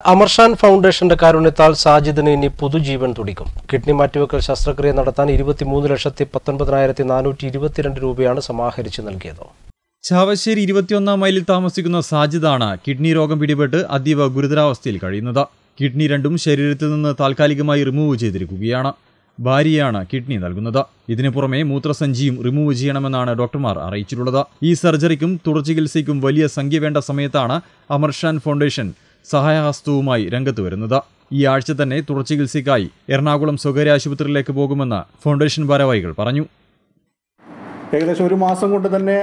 അമർഷാൻ ഫൗണ്ടേഷന്റെ കാരുണ്യത്താൽ സാജിദിന് ഇനി പുതുജീവൻ തുടിക്കും. കിഡ്നി മാറ്റിവെക്കൽ ശസ്ത്രക്രിയ നടത്താൻ ഇരുപത്തിമൂന്ന് ലക്ഷത്തി പത്തൊൻപതിനായിരത്തി നാനൂറ്റി ഇരുപത്തിരണ്ട് രൂപയാണ് സമാഹരിച്ചു നൽകിയത്. ചാവശ്ശേരി ഇരുപത്തിയൊന്നാം മൈലിൽ താമസിക്കുന്ന സാജിദാണ് കിഡ്നി രോഗം പിടിപെട്ട് അതീവ ഗുരുതരാവസ്ഥയിൽ കഴിയുന്നത്. കിഡ്നി രണ്ടും ശരീരത്തിൽ നിന്ന് താൽക്കാലികമായി റിമൂവ് ചെയ്തിരിക്കുകയാണ്. ഭാര്യയാണ് കിഡ്നി നൽകുന്നത്. ഇതിനു പുറമെ മൂത്രസഞ്ചിയും റിമൂവ് ചെയ്യണമെന്നാണ് ഡോക്ടർമാർ അറിയിച്ചിട്ടുള്ളത്. ഈ സർജറിക്കും തുടർ ചികിത്സയ്ക്കും വലിയ സംഖ്യ വേണ്ട സമയത്താണ് അമർഷാൻ ഫൗണ്ടേഷൻ സഹായഹസ്തവുമായി രംഗത്ത് വരുന്നത്. ഈ ആഴ്ച തന്നെ തുടർ ചികിത്സയ്ക്കായി എറണാകുളം സ്വകാര്യ ആശുപത്രിയിലേക്ക് പോകുമെന്ന് ഫൗണ്ടേഷൻ ഭാരവാഹികൾ പറഞ്ഞു. ഏകദേശം ഒരു മാസം കൊണ്ട് തന്നെ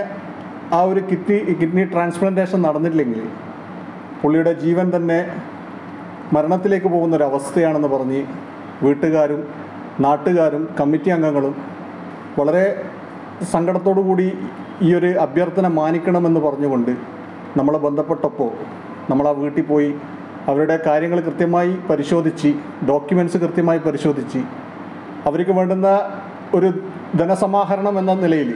ആ ഒരു കിഡ്നി കിഡ്നി ട്രാൻസ്പ്ലാന്റേഷൻ നടന്നിട്ടില്ലെങ്കിൽ പുള്ളിയുടെ ജീവൻ തന്നെ മരണത്തിലേക്ക് പോകുന്ന ഒരു അവസ്ഥയാണെന്ന് പറഞ്ഞ് വീട്ടുകാരും നാട്ടുകാരും കമ്മിറ്റി അംഗങ്ങളും വളരെ സങ്കടത്തോടു കൂടി ഈ ഒരു അഭ്യർത്ഥന മാനിക്കണമെന്ന് പറഞ്ഞുകൊണ്ട് നമ്മളെ ബന്ധപ്പെട്ടപ്പോൾ നമ്മൾ ആ വീട്ടിൽ പോയി അവരുടെ കാര്യങ്ങൾ കൃത്യമായി പരിശോധിച്ച് ഡോക്യുമെന്റ്സ് കൃത്യമായി പരിശോധിച്ച് അവർക്ക് വേണ്ടുന്ന ഒരു ധനസമാഹരണം എന്ന നിലയിൽ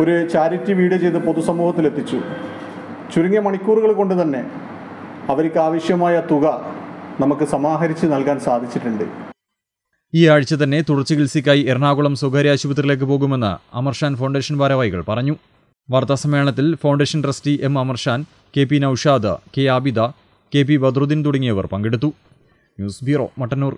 ഒരു ചാരിറ്റി വീഡിയോ ചെയ്ത് പൊതുസമൂഹത്തിൽ എത്തിച്ചു. ചുരുങ്ങിയ മണിക്കൂറുകൾ കൊണ്ട് തന്നെ അവർക്ക് ആവശ്യമായ തുക നമുക്ക് സമാഹരിച്ച് നൽകാൻ സാധിച്ചിട്ടുണ്ട്. ഈ ആഴ്ച തന്നെ തുടർ ചികിത്സയ്ക്കായി എറണാകുളം സ്വകാര്യ ആശുപത്രിയിലേക്ക് പോകുമെന്ന് അമർഷാൻ ഫൗണ്ടേഷൻ ഭാരവാഹികൾ പറഞ്ഞു. വാർത്താസമ്മേളനത്തിൽ foundation trustee M Amarshan K P Naushad K Abida K P Badruddin തുടങ്ങിയവർ പങ്കെടുത്തു. News bureau Mattannur.